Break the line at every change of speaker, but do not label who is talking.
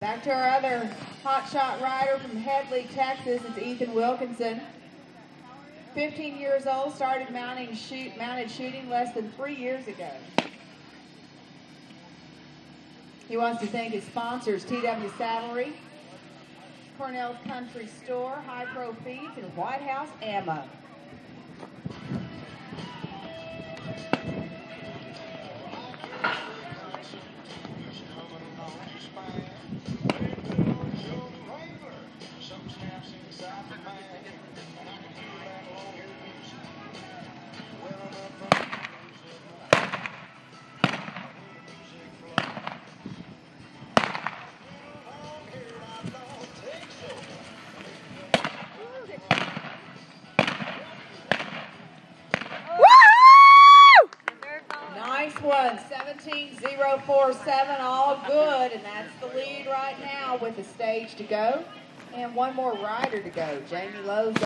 Back to our other hotshot rider from Headley, Texas. It's Ethan Wilkinson. 15 years old, started mounting shoot, mounted shooting less than three years ago. He wants to thank his sponsors, TW Saddlery, Cornell's Country Store, Hi-Pro Feeds, and White House Ammo. One, 17047, all good, and that's the lead right now with a stage to go and one more rider to go. Jamie Lowe's